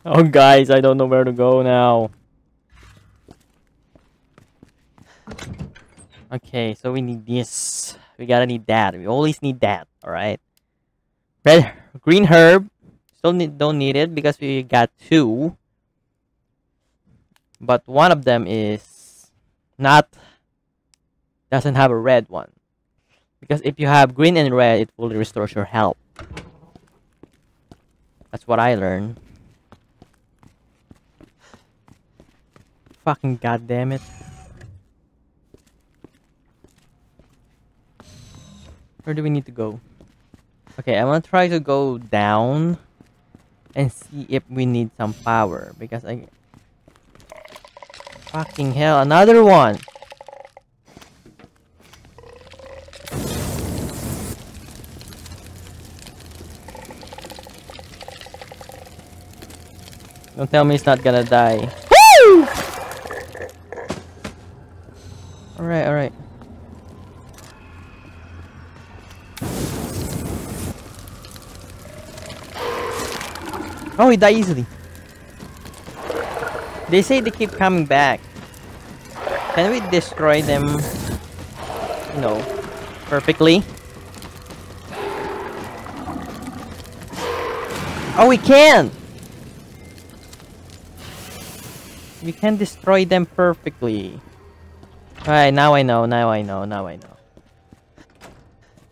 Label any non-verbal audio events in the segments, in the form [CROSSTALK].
[LAUGHS] Oh, guys, I don't know where to go now. Okay, so we need this. We gotta need that. We always need that. All right. Red, green herb. Still need, don't need it because we got two. But one of them is not doesn't have a red one. Because if you have green and red, it will restore your health. That's what I learned. Fucking goddamn it. Where do we need to go? Okay, I want to try to go down and see if we need some power because I fucking hell another one Don't tell me he's not gonna die. Alright, alright. Oh, he died easily. They say they keep coming back. Can we destroy them? No. Perfectly. Oh, we can! We can destroy them perfectly. Alright, now I know, now I know, now I know.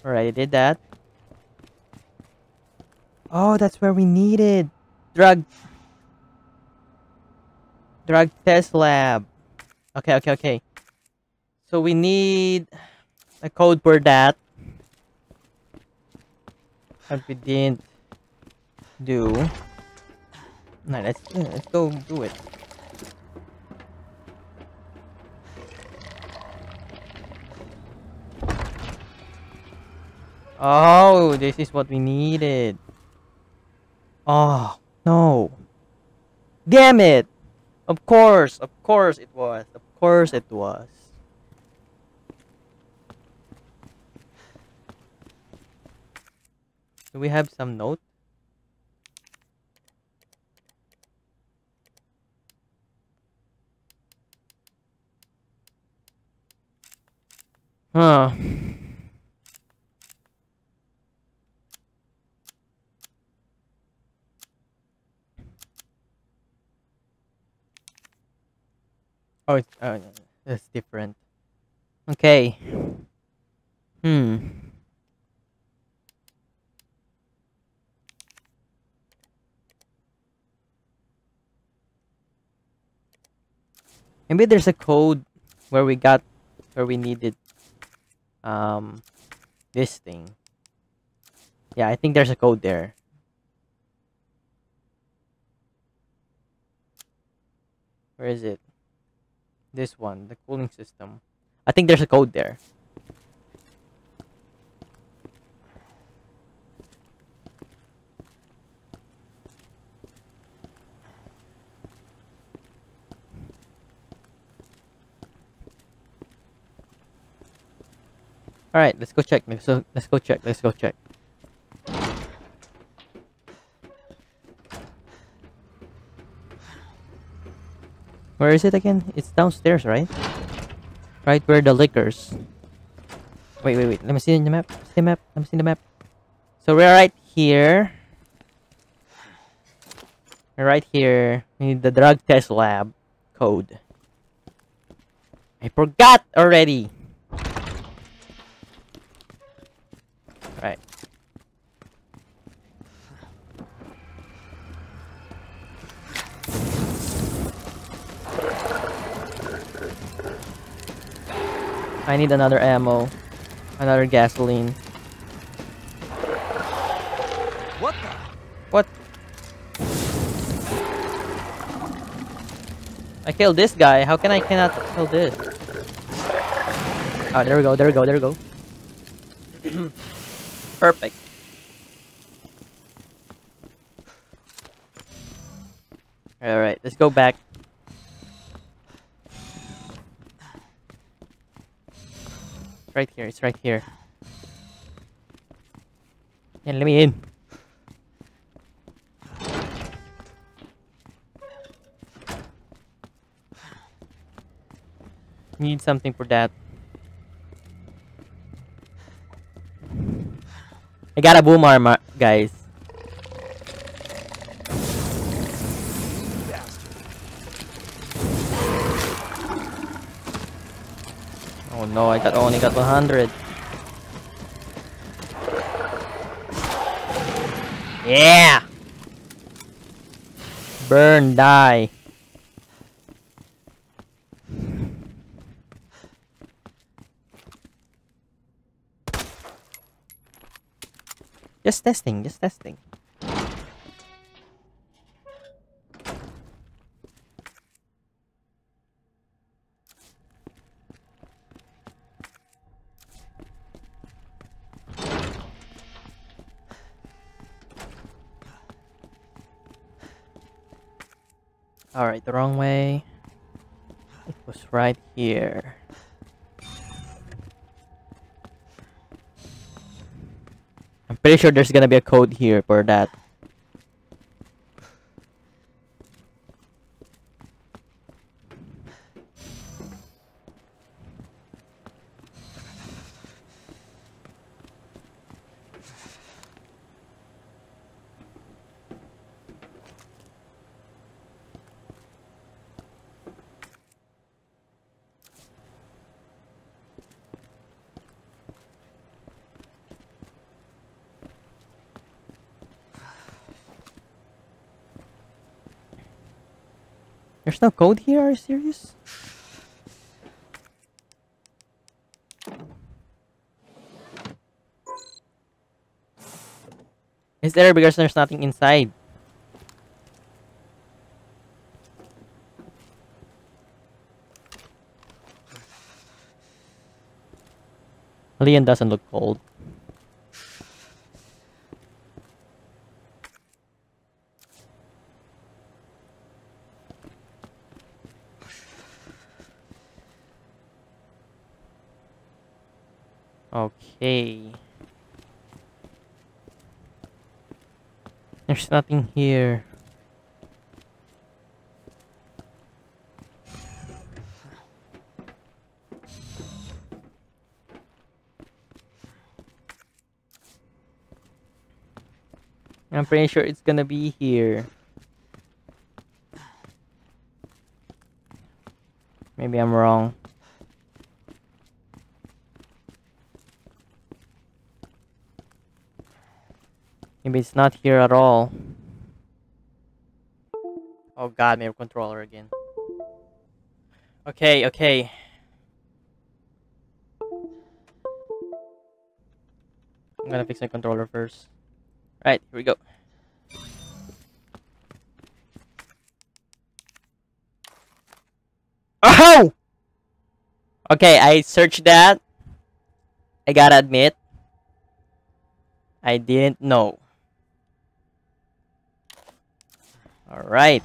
Alright, I did that. Oh, that's where we needed. Drug. Drug test lab. Okay, okay, okay. So we need a code for that. But we didn't do. Alright, let's, let's go do it. Oh, this is what we needed. Oh, no. Damn it! Of course, of course it was. Of course it was. Do we have some note? Huh. Oh, it's, uh, it's different. Okay. Hmm. Maybe there's a code where we got where we needed um this thing. Yeah, I think there's a code there. Where is it? This one, the cooling system. I think there's a code there. All right, let's go check. Let's. Let's go check. Let's go check. Where is it again? It's downstairs, right? Right where the liquors. Wait, wait, wait. Let me see the map. See the map. Let me see the map. So we're right here. We're right here. We need the drug test lab code. I forgot already. Right. I need another ammo. Another gasoline. What the? What? I killed this guy. How can I cannot kill this? Oh, there we go. There we go. There we go. [CLEARS THROAT] Perfect. All right, let's go back. right here. It's right here. And let me in. Need something for that. I got a boom armor, guys. No, I got only got 100. Yeah! Burn, die. Just testing, just testing. The wrong way. It was right here. I'm pretty sure there's gonna be a code here for that. No code here, are you serious? Is there because there's nothing inside? Leon doesn't look cold. Okay. There's nothing here. I'm pretty sure it's gonna be here. Maybe I'm wrong. Maybe it's not here at all. Oh god, my controller again. Okay, okay. I'm gonna fix my controller first. Right, here we go. Oh! Okay, I searched that. I gotta admit, I didn't know. Alright.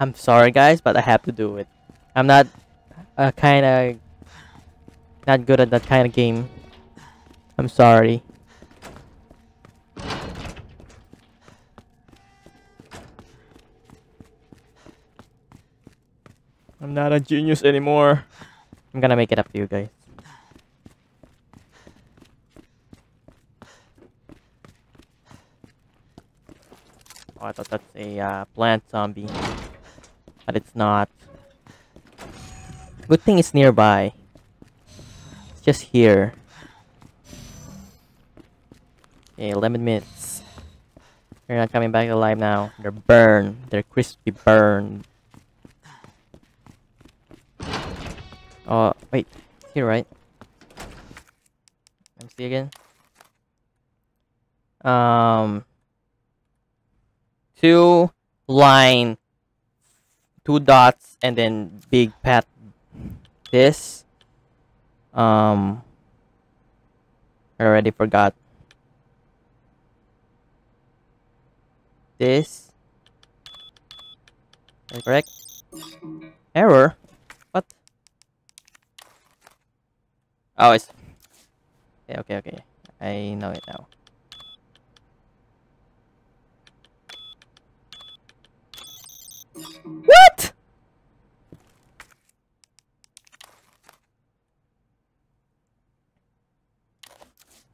I'm sorry guys, but I have to do it. I'm not uh, kinda not good at that kind of game. I'm sorry. I'm not a genius anymore. I'm gonna make it up to you guys. Oh, I thought that's a uh, plant zombie. But it's not. Good thing it's nearby. It's just here. Okay, 11 minutes. They're not coming back alive now. They're burned. They're crispy burned. Oh, wait. Here, right? Let me see again. Um, two line, two dots, and then big pat. This. Um, I already forgot. This. Correct? Error? What? Oh, it's... Okay, okay, okay. I know it now. What?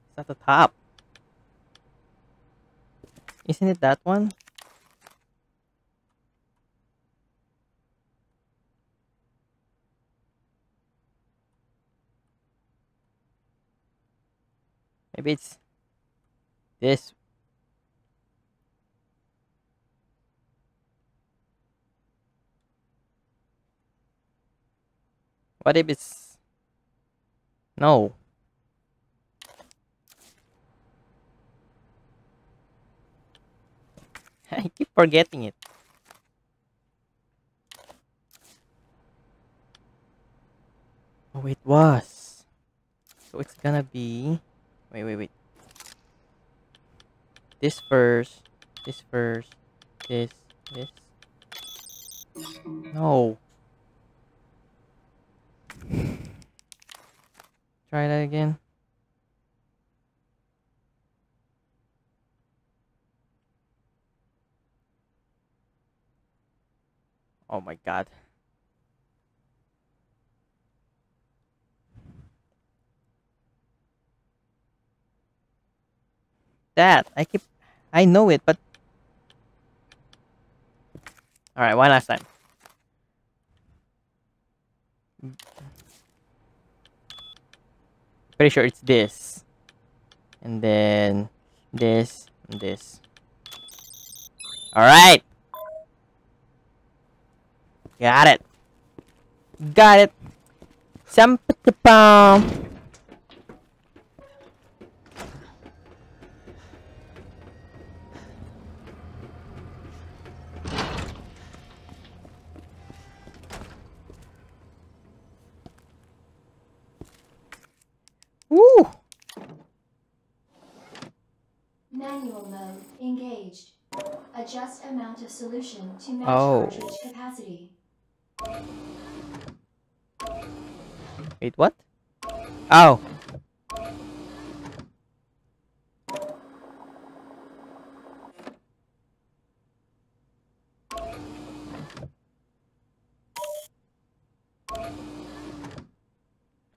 It's at the top. Isn't it that one? Maybe it's this. What if it's... No. [LAUGHS] I keep forgetting it. Oh, it was. So it's gonna be... Wait, wait, wait. This first. This first. This. This. No. Try that again. Oh my god. That I keep I know it, but Alright, one last time. Pretty sure it's this. And then this and this. Alright! Got it. Got it. Sampatapam. Woo! Manual mode engaged. Adjust amount of solution to match Oh. cartridge capacity. Wait, what? Oh.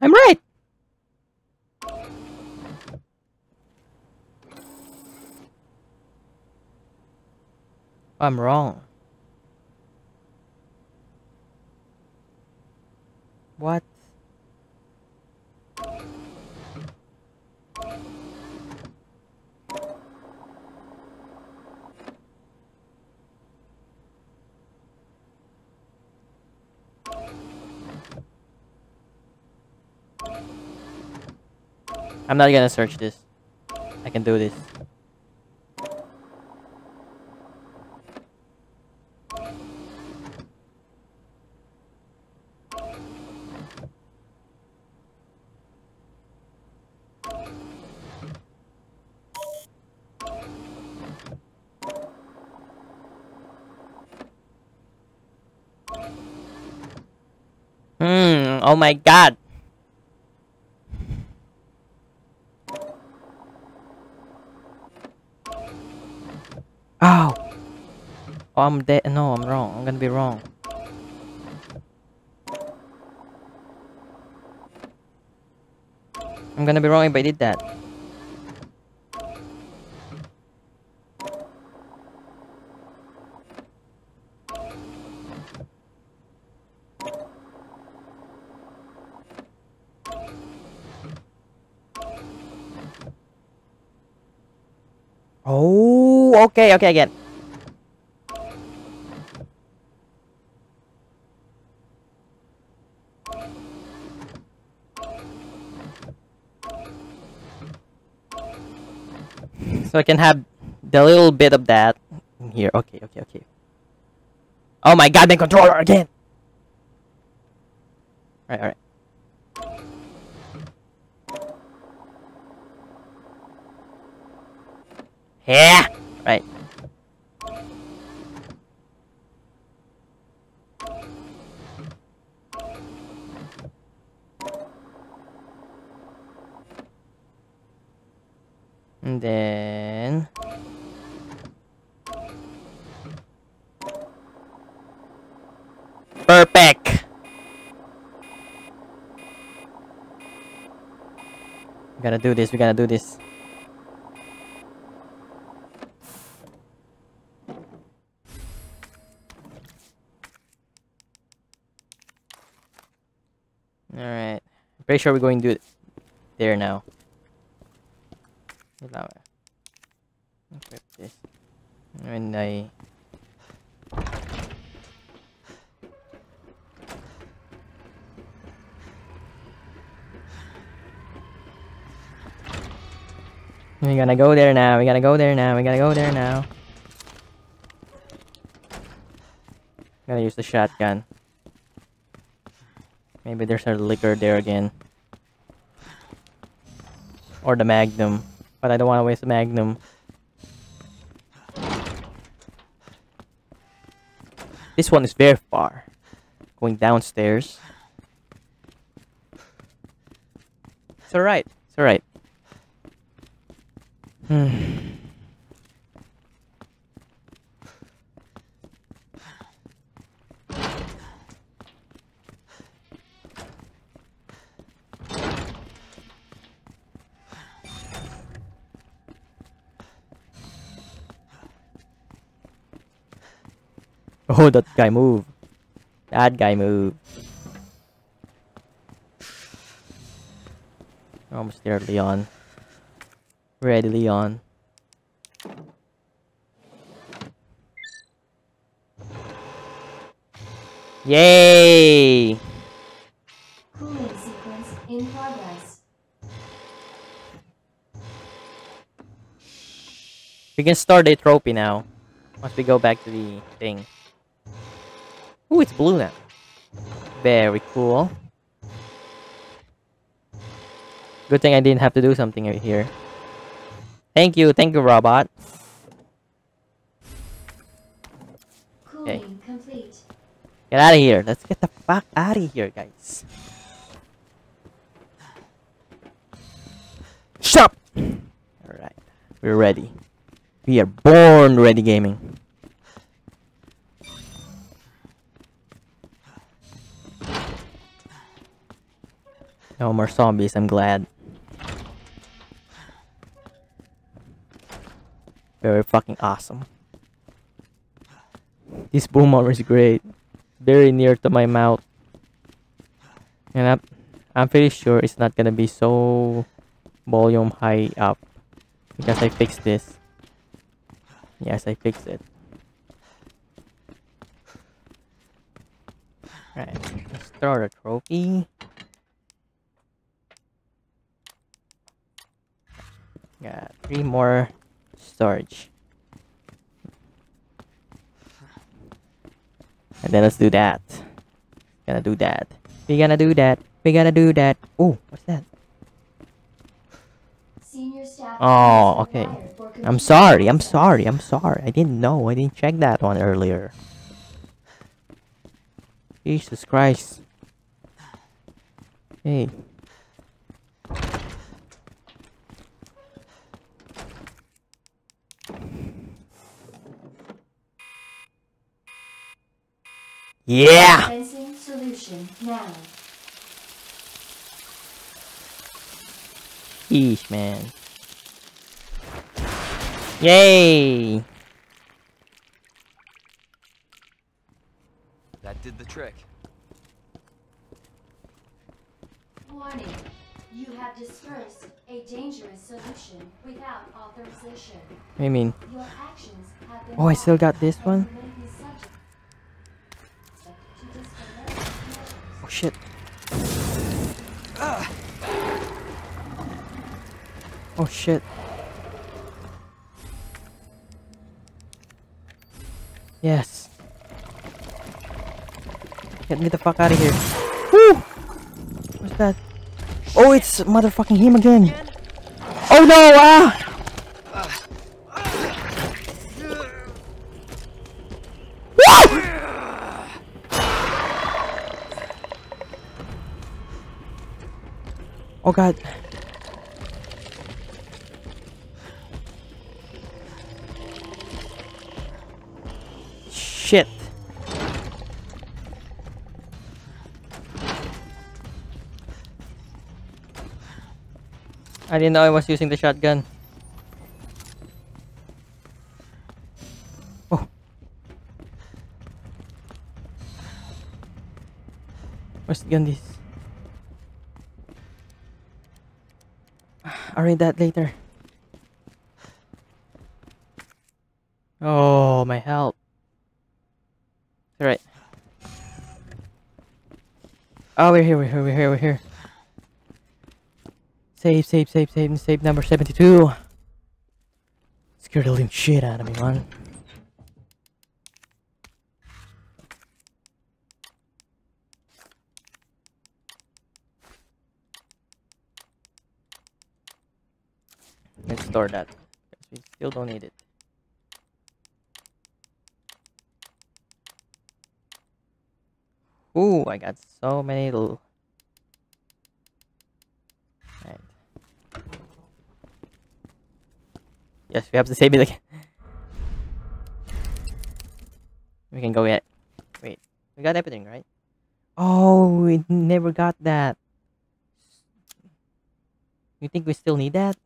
I'm right. I'm wrong. What? I'm not gonna search this. I can do this. Hmm, oh my god. Ow! Oh, I'm dead. No, I'm wrong. I'm gonna be wrong. I'm gonna be wrong if I did that. Oh, okay, okay, again. So I can have the little bit of that here. Okay, okay, okay. Oh my god, my controller again! Right, alright. Yeah! Right. And then... Perfect! We gotta do this, we gotta do this. Alright. Pretty sure we're going to do it there now. Wait lang. Equip this. And I... We gotta go there now. We gotta go there now. We gotta go there now. Gotta use the shotgun. Maybe there's a liquor there again. Or the magnum. But I don't want to waste the magnum. This one is very far. Going downstairs. It's alright. It's alright. [SIGHS] Hmm. [LAUGHS] Oh, that guy move. That guy move. Almost there, Leon. Ready, Leon. Yay! Cooling sequence in progress. We can start a trophy now. Once we go back to the thing. Ooh, it's blue now. Very cool. Good thing I didn't have to do something right here. Thank you, thank you, robot. Cooling complete. Get out of here. Let's get the fuck out of here, guys. Stop! Alright. We're ready. We are born ready gaming. No more zombies, I'm glad. Very fucking awesome. This boom armor is great. Very near to my mouth. And I'm, I'm pretty sure it's not gonna be so volume high up. Because I fixed this. Yes, I fixed it. Right, let's throw the trophy. Got three more storage. And then let's do that. Gonna do that. We gonna do that. We gonna do that. Oh, what's that? Senior staff. Oh, okay. I'm sorry. I'm sorry. I'm sorry. I didn't know. I didn't check that one earlier. Jesus Christ. Hey. Yeah! Fencing solution now. Yeesh, man. Yay! That did the trick. Warning. You have dispersed a dangerous solution without authorization. What do you mean? Your actions have been Oh, I still got this one? you may be subject to disciplinary shit. Oh shit. Yes. Get me the fuck out of here. Woo! What's that? Oh, it's motherfucking him again. Oh no! Ah! Oh god. Shit. I didn't know I was using the shotgun. Oh. Where's the gun this? I'll read that later. Oh, my help. Alright. Oh, we're here, we're here, we're here, we're here. Save, save, save, save, save number 72. Scared the living shit out of me, man. Let's store that. Because we still don't need it. Ooh, I got so many little. Right. Yes, we have to save it again. [LAUGHS] We can go yet. Wait, we got everything, right? Oh, we never got that. You think we still need that?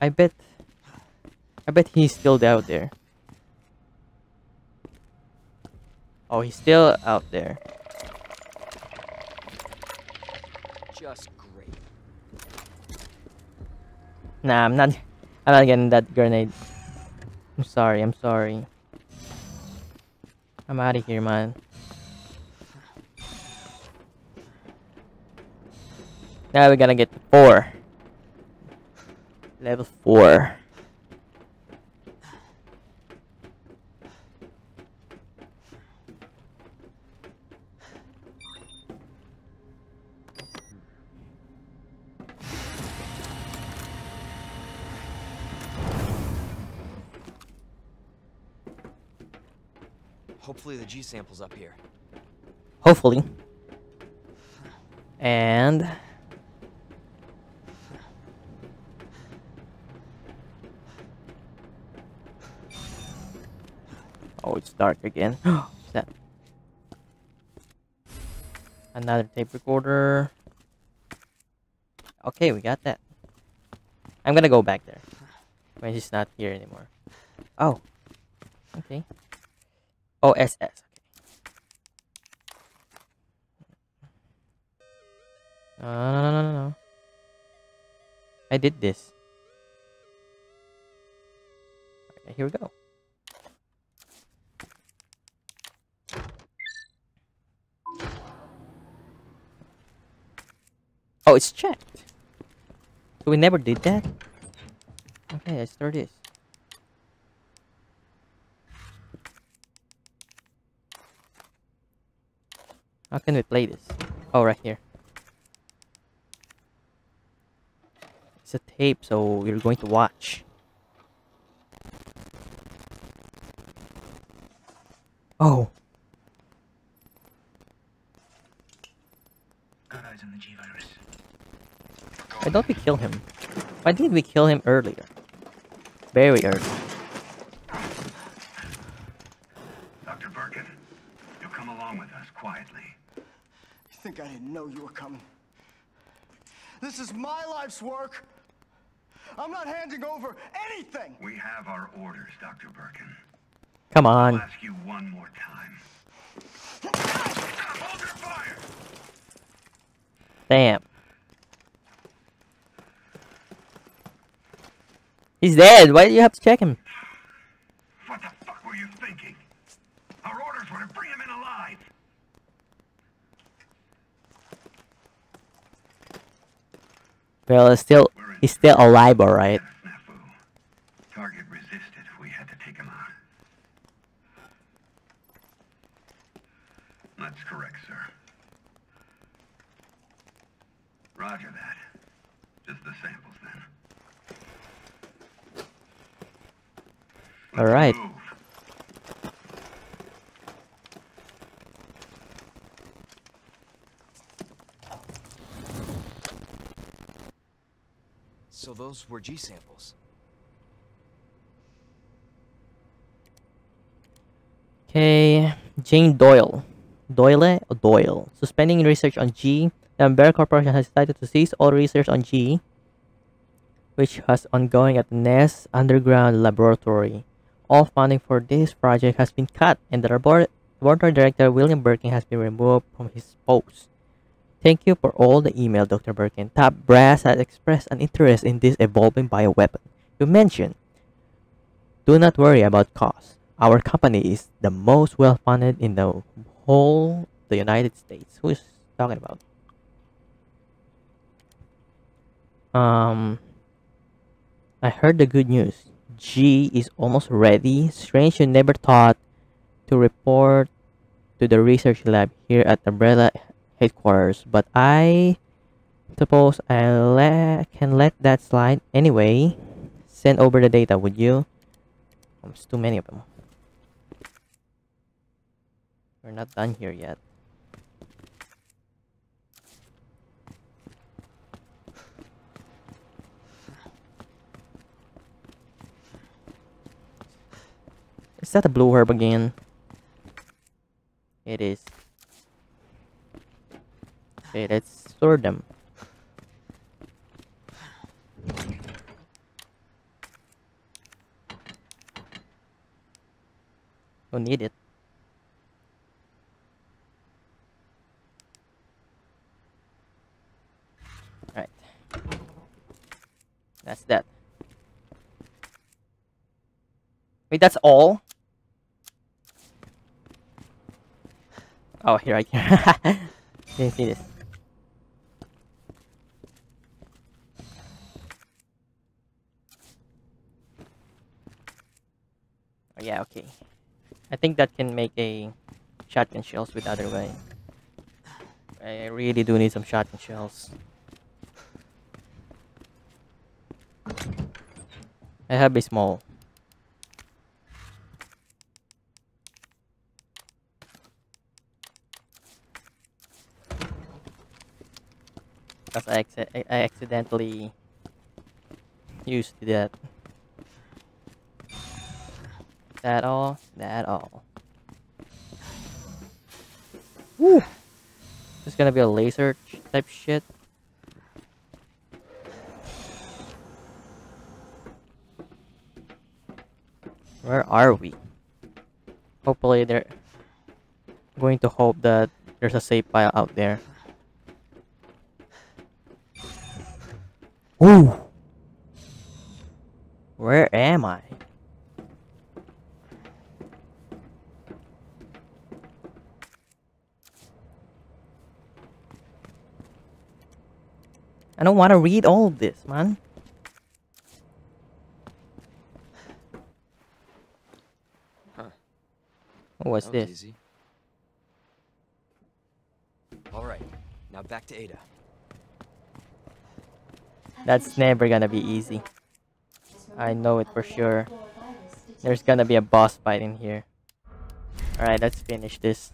I bet. I bet he's still out there. Oh, he's still out there. Just great. Nah, I'm not. I'm not getting that grenade. I'm sorry. I'm sorry. I'm out of here, man. Now we gotta get four. Level four. Hopefully the G sample's up here. Hopefully. And dark again. [GASPS] That? Another tape recorder. Okay, we got that. I'm gonna go back there when he's not here anymore. Oh, okay. Oh, SS. Okay. No, no, no, no, no. I did this. Here we go. Oh, it's checked. So we never did that? Okay, let's start this. How can we play this? Oh, right here. It's a tape, so we're going to watch. Oh, eyes on the. Why don't we kill him? Why didn't we kill him earlier? Very early. Dr. Birkin, you'll come along with us quietly. You think I didn't know you were coming? This is my life's work. I'm not handing over anything. We have our orders, Dr. Birkin. Come on. I'll on. ask you one more time. [LAUGHS] Hold your fire! Damn. He's dead. Why do you have to check him? What the fuck were you thinking? Our orders were to bring him in alive. Well, it's still he's still alive, alright. Snafu. Target resisted. We had to take him out. That's correct, sir. Roger that. Just the samples then. Let's Alright. So those were G samples. Okay, Jane Doyle. Doyle or Doyle. Suspending research on G The Umbrella Corporation has decided to cease all research on G, which has ongoing at the Nest Underground Laboratory. All funding for this project has been cut, and the labor- laboratory director, William Birkin, has been removed from his post. Thank you for all the email, Dr. Birkin. Top Brass has expressed an interest in this evolving bioweapon. You mentioned, do not worry about cost. Our company is the most well funded in the whole the United States. Who is talking about? Um, I heard the good news. G is almost ready. Strange you never thought to report to the research lab here at Umbrella headquarters, but I suppose I le- can let that slide. Anyway, send over the data, would you? It's too many of them. We're not done here yet. That a blue herb again? It is. Okay, let's store them. Don't need it. Right. That's that. Wait, that's all? Oh, here I can. [LAUGHS] Didn't see this. Oh, yeah, okay. I think that can make a shotgun shells with other way. I really do need some shotgun shells. I have a small. Because I, I accidentally used that. That all? That all. Woo! This is gonna be a laser type shit. Where are we? Hopefully they're going to hope that there's a safe file out there. Ooh! Where am I? I don't want to read all of this, man. Huh. What's this? Easy. All right, now back to Ada. That's never gonna be easy. I know it for sure. There's gonna be a boss fight in here. Alright, let's finish this.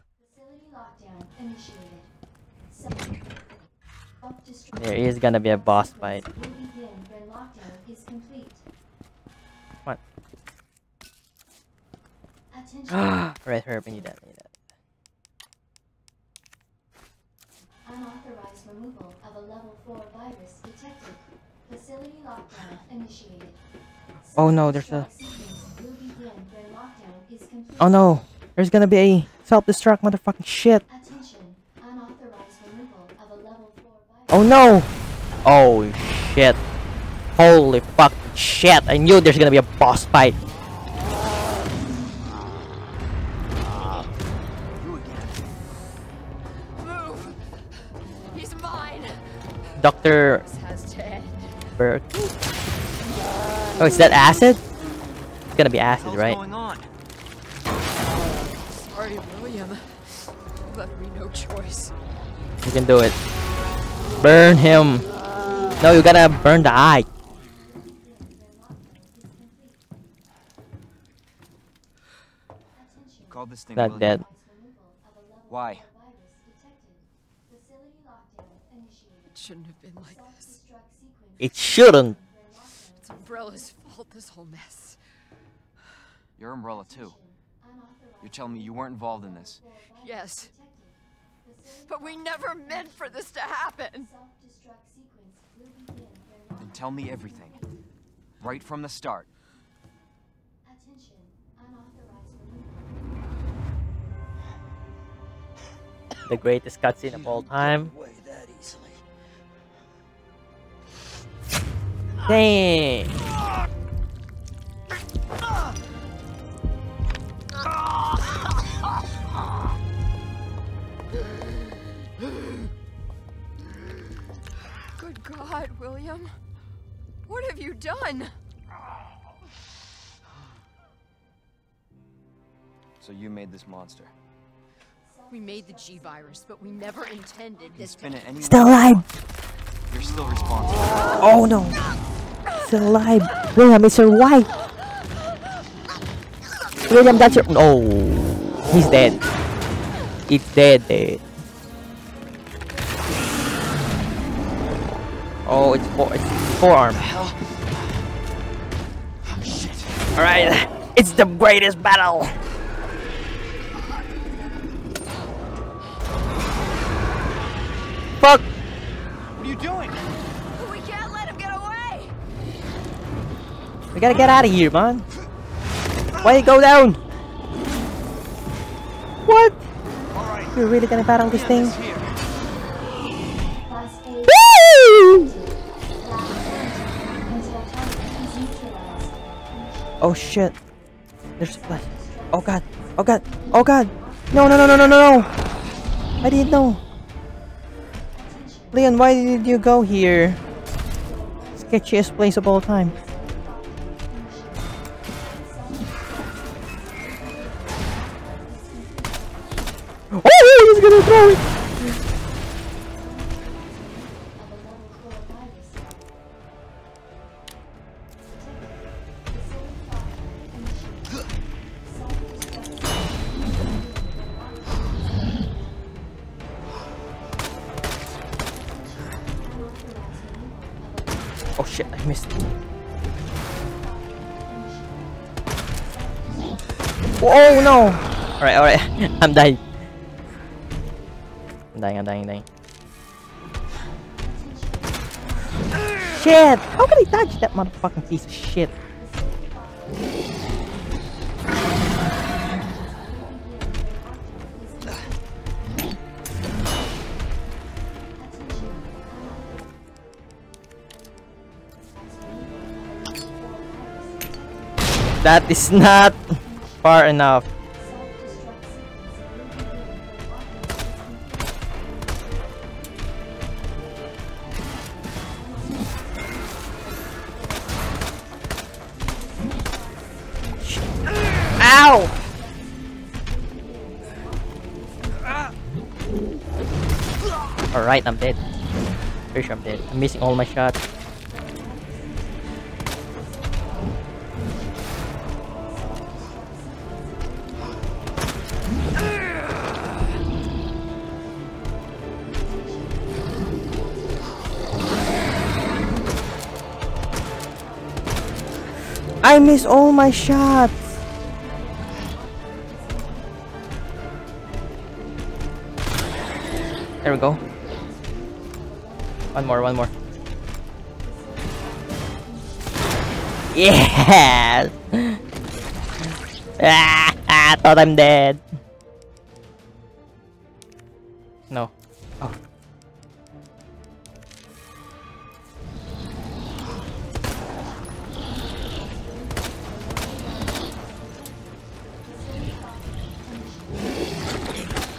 There is gonna be a boss fight. What? [GASPS] Red herb, I need that, need that. Unauthorized removal of a level 4 virus. Facility lockdown initiated. Oh no, there's a- Self-destruct sequence will begin when lockdown is complete. Oh no! There's gonna be a self-destruct motherfucking shit! Attention. Unauthorized of a level 4. Oh no! Oh shit! Holy fuck shit! I knew there's gonna be a boss fight! You end. Oh, is that acid? It's gonna be acid, What's right? going on? Sorry, William. You left me no choice. You can do it. Burn him! No, you gotta burn the eye! Call this thing Not William. dead. Removal of a level Why? 4 virus detected. Facility lockdown initiated. It shouldn't have been like this. Self-destruct sequence It shouldn't! It's Umbrella's fault, this whole mess. Your umbrella too. You're telling me you weren't involved in this. Yes. But we never meant for this to happen. Self-destruct sequence will begin when Then tell me everything. Right from the start. Attention, unauthorized maneuver. The greatest cutscene of all time. Dang. Good God, William. What have you done? So you made this monster. We made the G virus, but we never intended this spin it any Still way. alive. You're still responsible. Oh no. Still alive. William, it's your wife. William, that's your. No. He's dead. It's dead, dead. Oh, it's four. It's forearm. Oh shit. All right, it's the greatest battle. Fuck! What are you doing? We can't let him get away! We gotta get out of here, man. Why you go down? What? Alright. You're really gonna battle this thing? Here. Class A Woo! until target is neutralized. Oh shit. There's a flash. Oh god. Oh god. Oh god. No, no, no, no, no, no, no. I didn't know. Leon, why did you go here? Sketchiest place of all time. I'm dying. I'm dying, I'm dying, I'm dying. Shit! How can I dodge that motherfucking piece of shit? That is not far enough. Ow! Alright, I'm dead. Pretty sure I'm dead. I'm missing all my shots. I miss all my shots. There we go. One more, one more. Yes! [LAUGHS] ah, I thought I'm dead. No. Oh.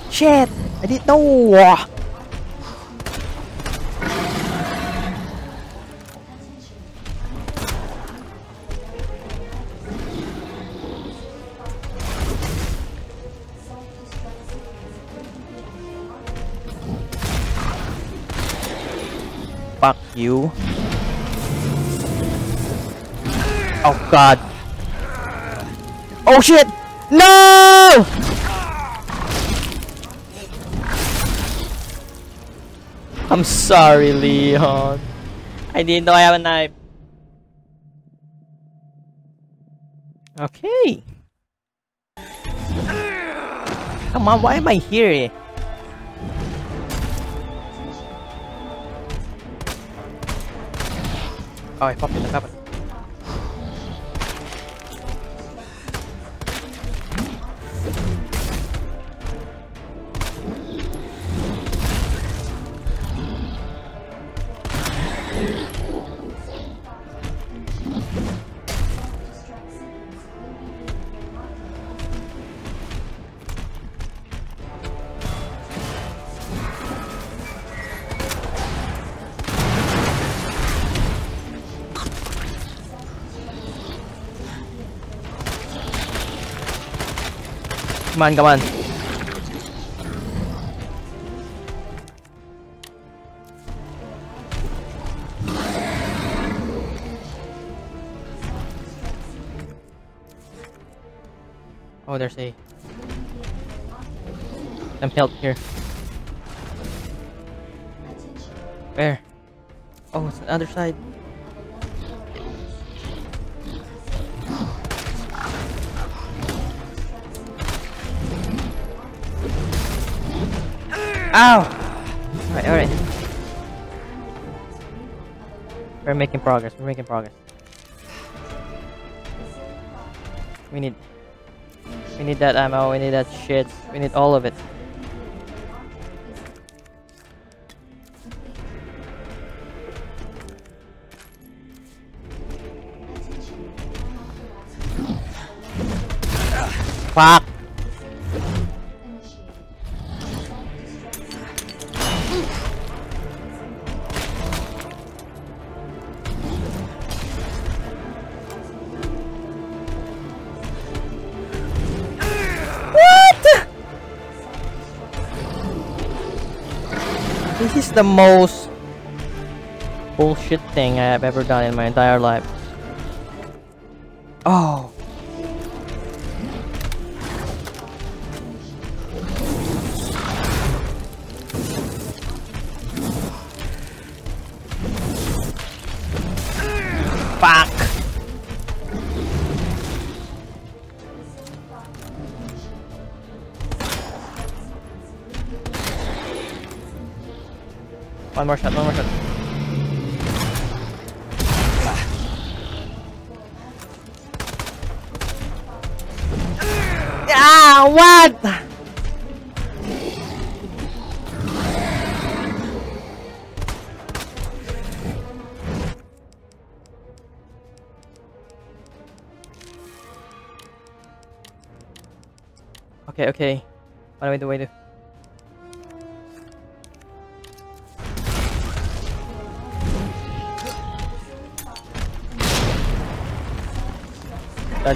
Shit! I didn't know! You. Oh god. Oh shit! No! I'm sorry, Leon. I didn't know I have a knife. Okay. Come on, why am I here? Oh, I popped in the cupboard. Come on, come on. Oh, there's a some help here. Where? Oh, it's the other side. Ow! Alright, alright. We're making progress, we're making progress. We need... We need that ammo, we need that shit, we need all of it. Fuck! This is the most bullshit thing I have ever done in my entire life. Oh. One more shot, one more shot. Ah,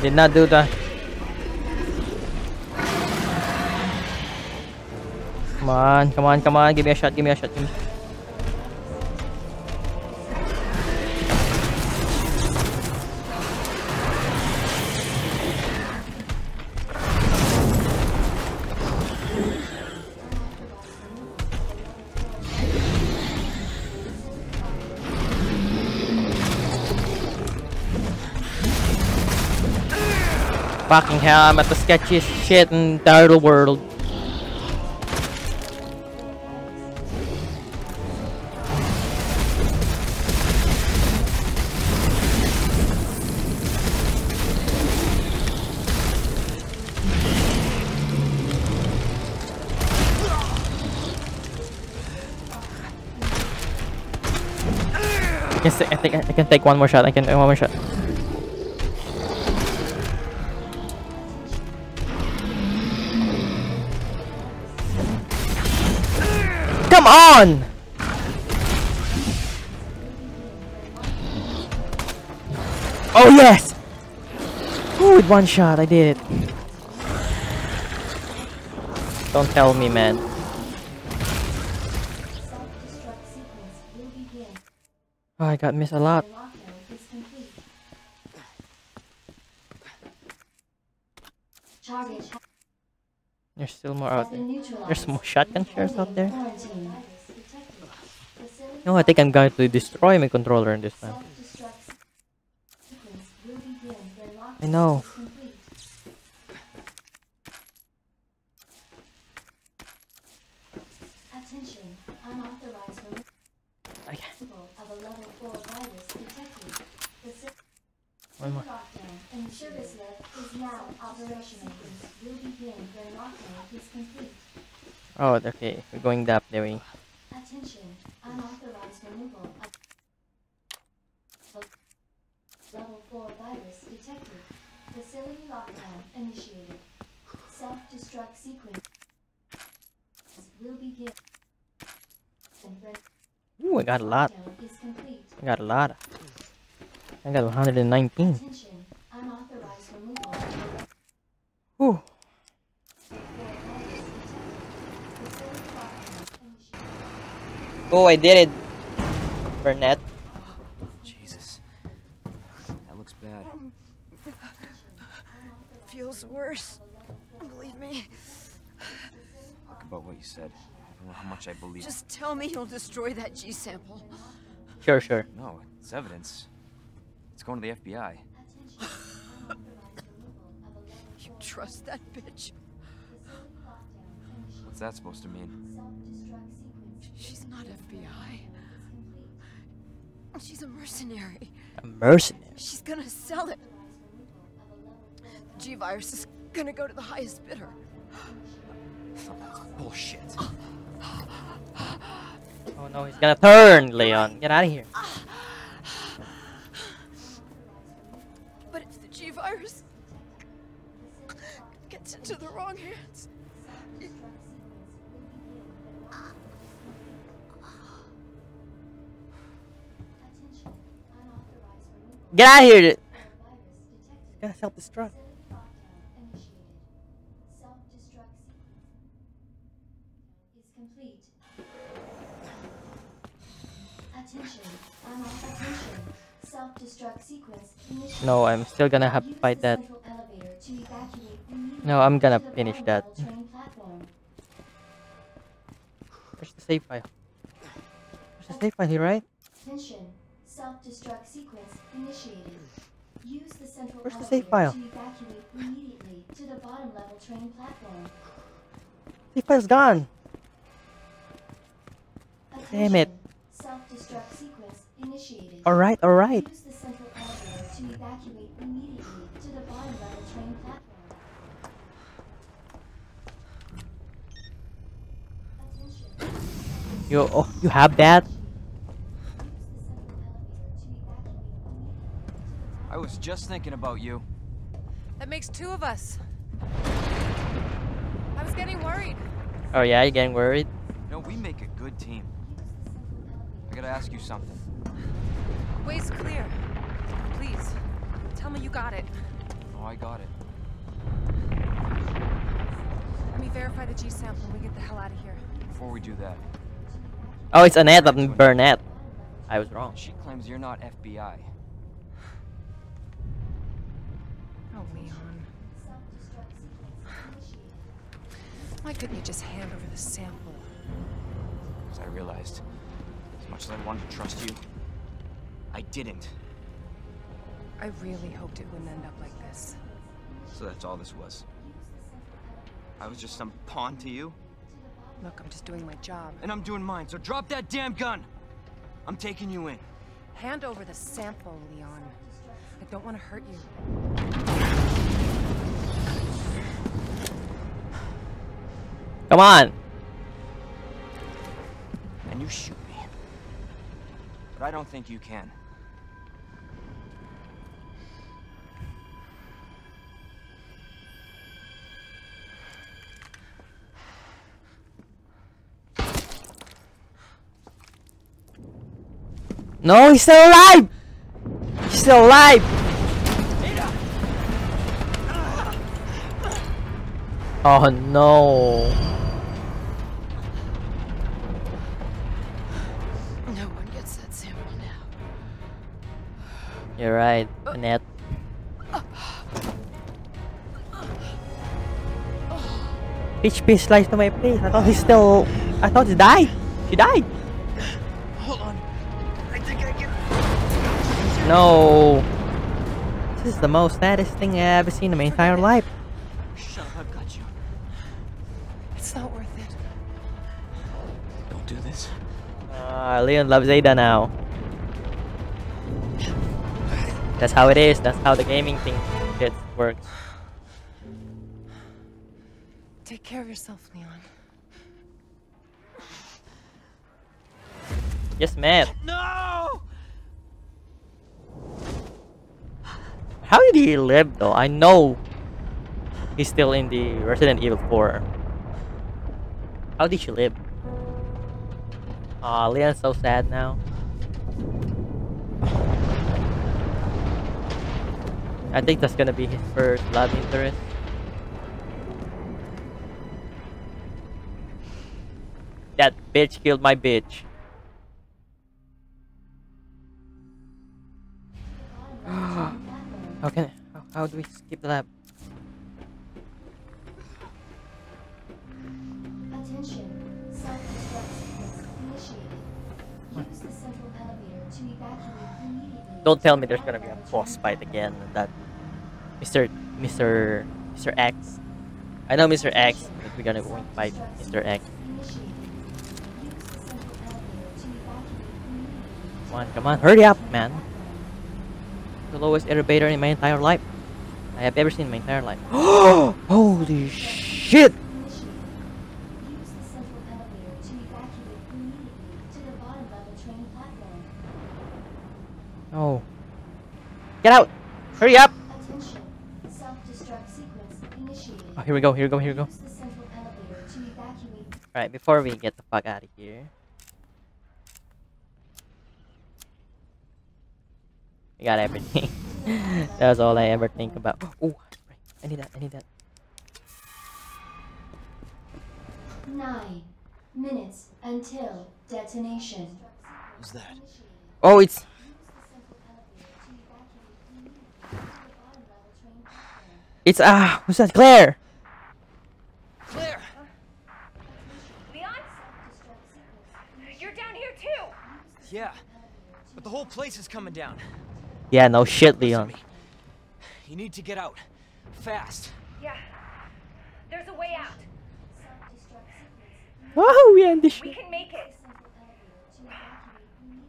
did not do that. Come on, come on, come on. Give me a shot, give me a shot. Give me... Fucking hell, I'm at the sketchiest shit in the entire world. I can, I think I can take one more shot. I can one more shot. Come on! Oh yes! Ooh, with one shot, I did it. Don't tell me, man. Self-destruct sequence will begin. Oh, I got missed a lot. The lockdown is complete. Target ha- There's still more out there. There's more shotgun shells out there. No, I think I'm going to destroy my controller in this time. self-destruct sequence will begin. Their I know. is complete. Attention. Unauthorized I- removal of a level 4 virus detected. Facility lockdown and service lift is now operational. Will begin when lockdown is complete. Oh, okay. We're going there. we- Attention, unauthorized removal of level 4 virus detected. Facility lockdown initiated. Self-destruct sequence will begin Ooh, I got a lot. lockdown is complete. I got a lot. I got 119. Attention, unauthorized removal of level Ooh. 4 virus detected. Facility lockdown initiated. Oh, I did it. Burnett. Jesus. That looks bad. Feels worse. Believe me. Talk about what you said. I don't know how much I believe. Just tell me you'll destroy that G sample. Sure, sure. No, it's evidence. It's going to the FBI. Attention, unauthorized removal of a level You trust that bitch? Facility lockdown initiated. What's that supposed to mean? Self-destruct sequence She's not FBI. She's a mercenary. A mercenary. She's gonna sell it. The G virus is gonna go to the highest bidder. Bullshit. Oh no, he's gonna turn, Leon. Get out of here. Get out of here. detected. Gotta self-destruct. Facility lockdown initiated. Self-destruct sequence is complete. Attention, unauthorized attention. Self-destruct sequence initiated. No, I'm still gonna have to fight that. central elevator to evacuate immediately No, I'm gonna finish that. Where's the save file? Where's the save file here, right? Attention, self-destruct sequence initiated. Use the central Where's the save file? to evacuate immediately to the bottom level train platform. Save file's gone. Damn it. Self-destruct sequence initiated. Alright, alright. Use the central elevator to evacuate immediately to the bottom level train platform. Attention. You oh, you have that? I was just thinking about you. That makes two of us. I was getting worried. Oh yeah, you getting worried? No, we make a good team. I gotta ask you something. Way's clear. Please, tell me you got it. Oh, I got it. Let me verify the G sample and we get the hell out of here. Before we do that, Oh, it's Annette and Burnett. I was wrong. she claims you're not FBI. Oh, Leon. Why couldn't you just hand over the sample? As I realized, as much as I wanted to trust you, I didn't. I really hoped it wouldn't end up like this. So that's all this was. I was just some pawn to you, Look, I'm just doing my job. and I'm doing mine, so drop that damn gun! I'm taking you in. Hand over the sample, Leon. I don't want to hurt you. Come on. And you shoot me. But I don't think you can. No, he's still alive. He's still alive. Oh no. no right, Annette. Peach Peach sliced to my face. I thought he still. I thought he died. She died. Hold on. I think I can. No. This is the most saddest thing I've ever seen in my entire life. Shut up, I've got you. It's not worth it. Don't do this. Ah, Leon loves Ada now. That's how it is. That's how the gaming thing shit works. Take care of yourself, Leon. Yes, man. No! How did he live though? I know he's still in the Resident Evil 4. How did she live? Aw, Leon's so sad now. I think that's gonna be his first love interest. That bitch killed my bitch. How can how, how do we skip the lab? Attention. Self-destruct sequence initiated. Use the central elevator to evacuate immediately. Don't tell me there's gonna be a boss fight again. That Mr. Mr. Mr. X. I know Mr. X, but we're gonna go and fight Mr. X. Come on, come on, hurry up, man. The lowest elevator in my entire life. I have ever seen in my entire life. [GASPS] Holy shit! Oh. Get out! Hurry up! Attention. Self-destruct sequence initiated. Oh, here we go, here we go, here we go. Use the central elevator to evacuate Alright, before we get the fuck out of here. We got everything. [LAUGHS] that was all I ever think about. Oh, I need that, I need that. nine minutes until detonation. Who's that? Oh, it's. It's, ah, who's that? Claire! Claire! Leon? You're down here too! Yeah, but the whole place is coming down. Yeah, no shit, Leon. You need to get out. Fast. Yeah. There's a way out. Whoa, we end this We can make it.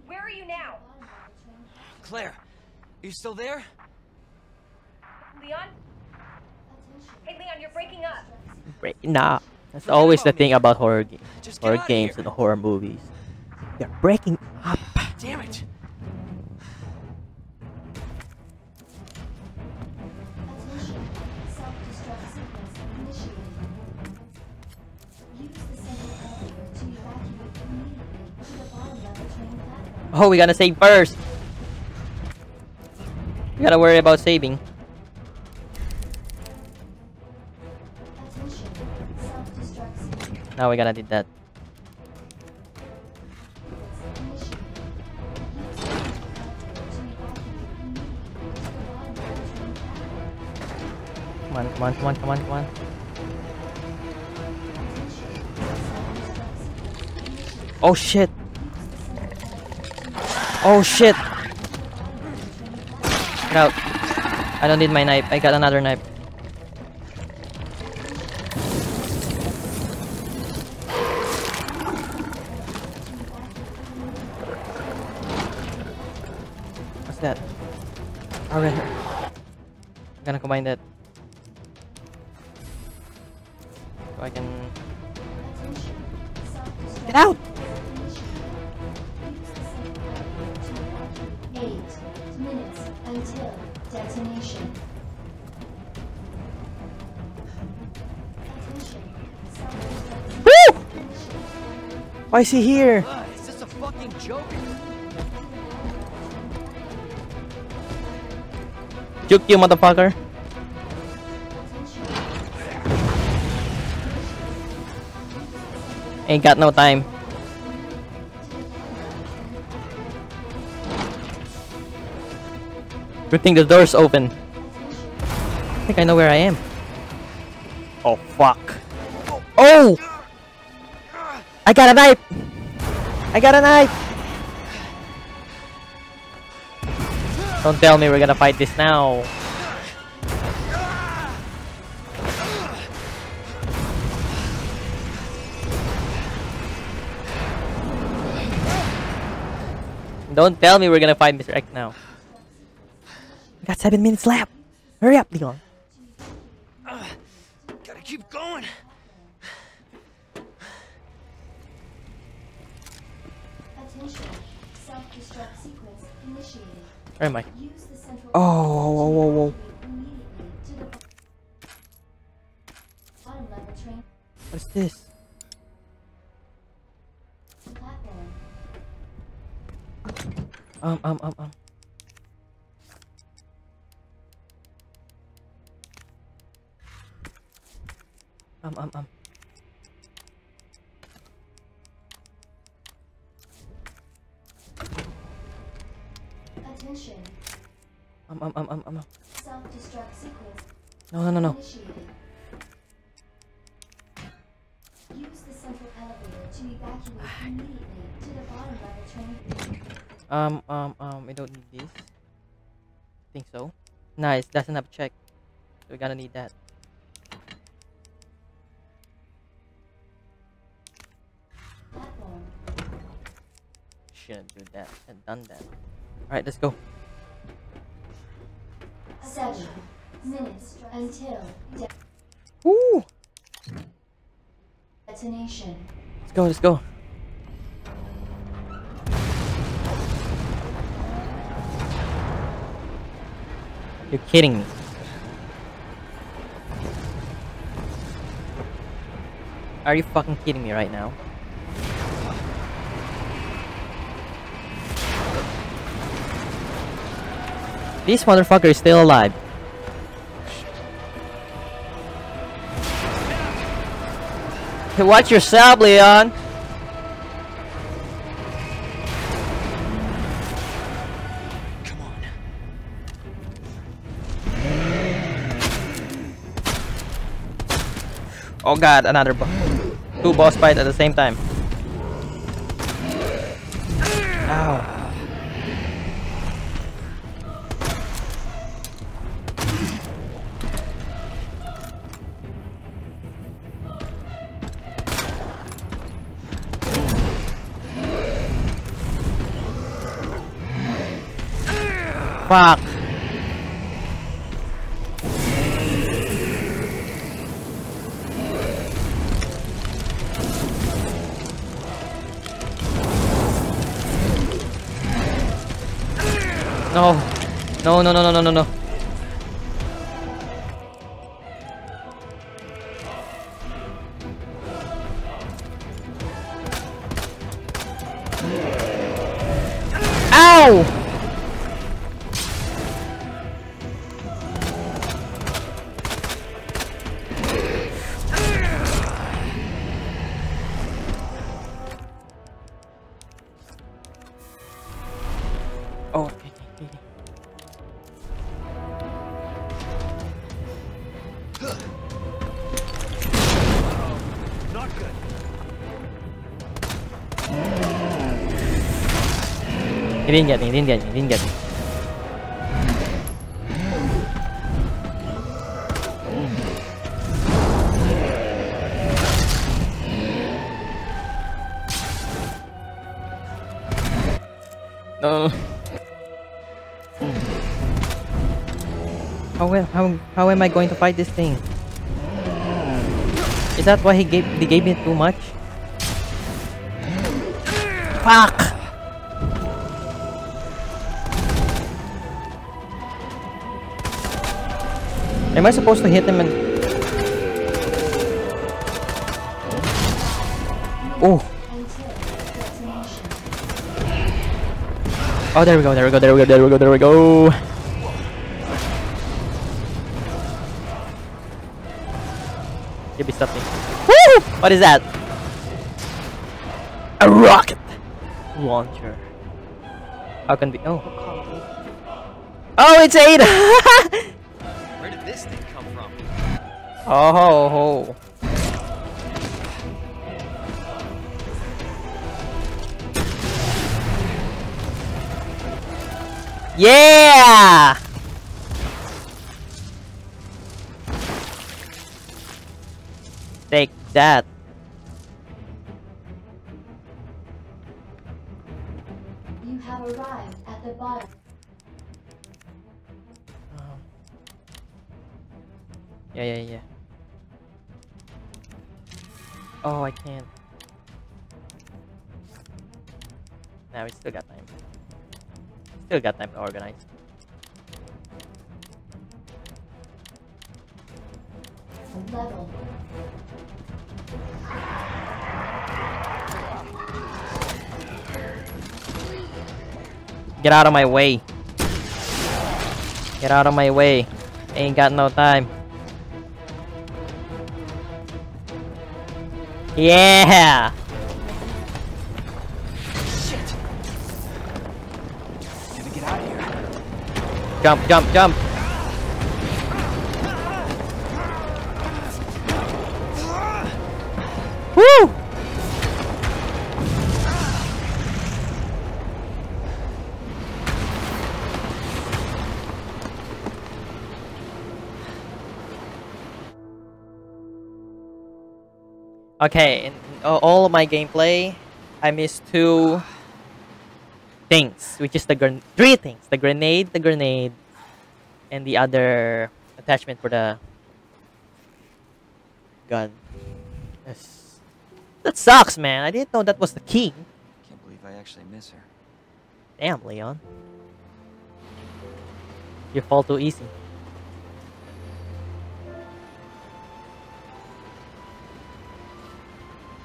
Where are you now? Claire, are you still there? Leon? Hey, Leon, you're breaking up. Break- Nah, that's always the thing about horror games, Just horror games and horror movies. They're breaking up. Damn it! Attention. Self-destruct sequence initiated. Use the central elevator to evacuate immediately to the bottom level train platform. Oh, we gotta save first. We gotta worry about saving. Attention. Self-destruct sequence Now we gotta do that. Come on, come on, come on, come on. Oh shit. Oh shit. Get out. I don't need my knife. I got another knife. Why is he here? Uh, is this a fucking joke? Juke you, motherfucker. Ain't got no time. Good thing the door's open. I think I know where I am. Oh, fuck. Oh! I got a knife! I got a knife! Don't tell me we're gonna fight this now. Don't tell me we're gonna fight Mr. X now. We got seven minutes left. Hurry up, Leon. Where am I? Use the central Oh, whoa, whoa, whoa, whoa. immediately to the bottom level train What is this? Um, um, um, um. Um, um, um. Attention. Um, um, um, um, um. um. Self-destruct sequence No, no, no, no. initiated. Use the central elevator to evacuate immediately to the bottom level train. Um, um, um, we don't need this. Think so. Nice, doesn't have check. We're gonna need that. Shouldn't do that. And done that. Alright, let's go. Seven minutes until de- Woo! detonation. Let's go, let's go. You're kidding me. Are you fucking kidding me right now? This motherfucker is still alive. Watch yourself, Leon. Come on. Oh god, another bo two boss fight at the same time. Ow. Fuck. No. No, no, no, no, no, no, He didn't get me, he didn't get me, he didn't get me. No. How, how, how am I going to fight this thing? Is that why he gave, he gave me too much? Fuck! Am I supposed to hit him and... Oh! Oh, there we go, there we go, there we go, there we go, there we go! Give me something. Woo! What is that? Launcher. How can be? Oh, oh, it's eight. [LAUGHS] Where did this thing come from? oh, ho, ho. Yeah! Take that. Still got time to organize. Get out of my way. Get out of my way. Ain't got no time. Yeah! Jump, jump, jump! Woo! Okay, in, all of my gameplay, I missed two things, which is the three things: the grenade, the grenade, and the other attachment for the gun. Yes. That sucks, man. I didn't know that was the key. Can't believe I actually miss her. Damn, Leon. You fall too easy.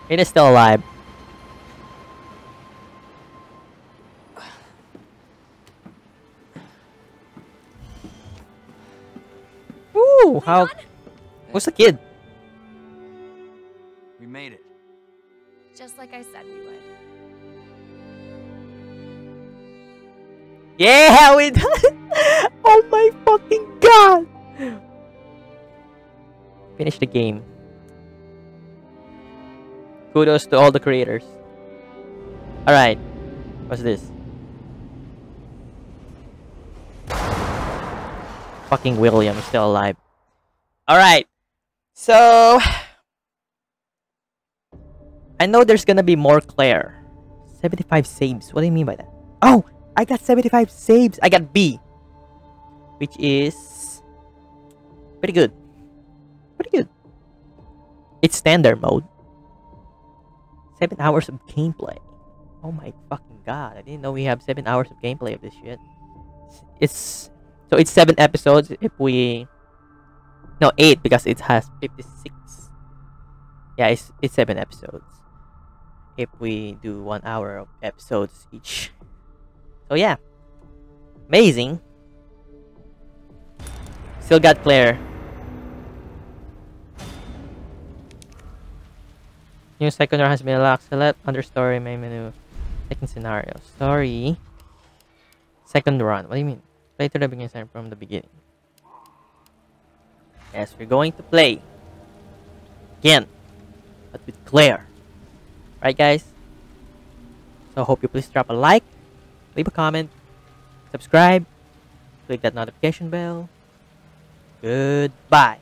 It is still alive. Woo! How? Who's the kid? We made it. Just like I said we would. Yeah, we did! [LAUGHS] Oh my fucking god! Finish the game. Kudos to all the creators. Alright. What's this? Fucking William is still alive. Alright. So. I know there's gonna be more Claire. 75 saves. What do you mean by that? Oh! I got 75 saves. I got B. Which is pretty good. Pretty good. It's standard mode. Seven hours of gameplay. Oh my fucking god. I didn't know we have seven hours of gameplay of this shit. It's so it's seven episodes if we no eight because it has 56 yeah it's, it's seven episodes if we do one hour of episodes each so yeah, amazing. Still got Claire. New second round has been unlocked. Select under story main menu. Second scenario. Story. Second run. What do you mean? Play to the beginning from the beginning. Yes, we're going to play. Again. But with Claire. Right guys? So I hope you please drop a like leave a comment, subscribe, click that notification bell. Goodbye.